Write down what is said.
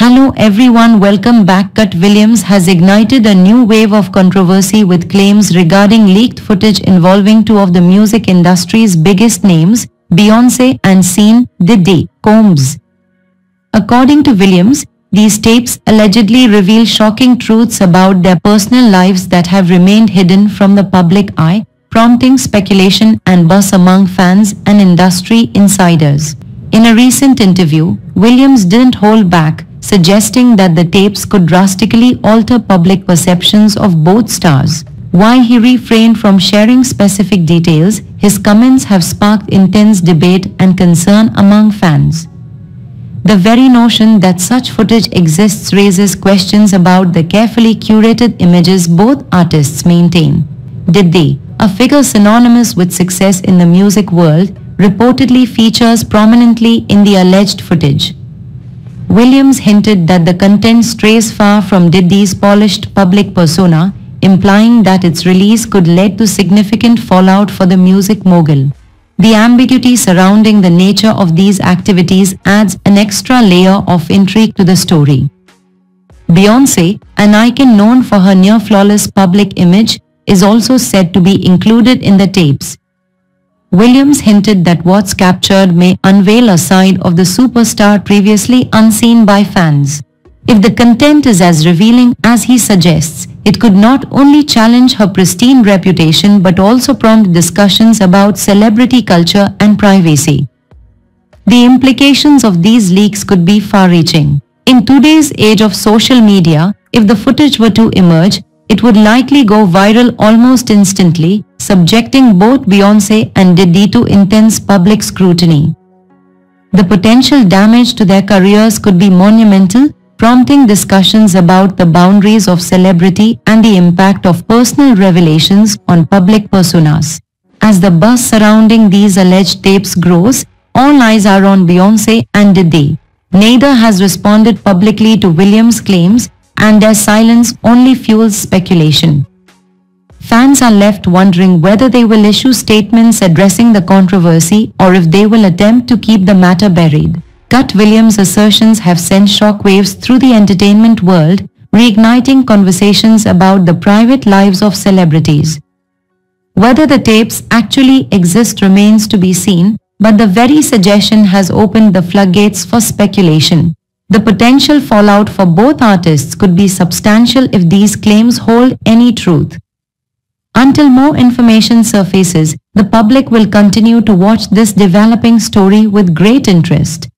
Hello everyone, welcome back. Katt Williams has ignited a new wave of controversy with claims regarding leaked footage involving two of the music industry's biggest names, Beyonce and Sean Diddy Combs. According to Williams, these tapes allegedly reveal shocking truths about their personal lives that have remained hidden from the public eye, prompting speculation and buzz among fans and industry insiders. In a recent interview, Williams didn't hold back, suggesting that the tapes could drastically alter public perceptions of both stars. While he refrained from sharing specific details, his comments have sparked intense debate and concern among fans. The very notion that such footage exists raises questions about the carefully curated images both artists maintain. Diddy, a figure synonymous with success in the music world, reportedly features prominently in the alleged footage? Williams hinted that the content strays far from Diddy's polished public persona, implying that its release could lead to significant fallout for the music mogul. The ambiguity surrounding the nature of these activities adds an extra layer of intrigue to the story. Beyoncé, an icon known for her near-flawless public image, is also said to be included in the tapes. Williams hinted that what's captured may unveil a side of the superstar previously unseen by fans. If the content is as revealing as he suggests, it could not only challenge her pristine reputation but also prompt discussions about celebrity culture and privacy. The implications of these leaks could be far-reaching. In today's age of social media, if the footage were to emerge, it would likely go viral almost instantly, subjecting both Beyonce and Diddy to intense public scrutiny. The potential damage to their careers could be monumental, prompting discussions about the boundaries of celebrity and the impact of personal revelations on public personas. As the buzz surrounding these alleged tapes grows, all eyes are on Beyonce and Diddy. Neither has responded publicly to Williams' claims and their silence only fuels speculation. Fans are left wondering whether they will issue statements addressing the controversy or if they will attempt to keep the matter buried. Katt Williams' assertions have sent shockwaves through the entertainment world, reigniting conversations about the private lives of celebrities. Whether the tapes actually exist remains to be seen, but the very suggestion has opened the floodgates for speculation. The potential fallout for both artists could be substantial if these claims hold any truth. Until more information surfaces, the public will continue to watch this developing story with great interest.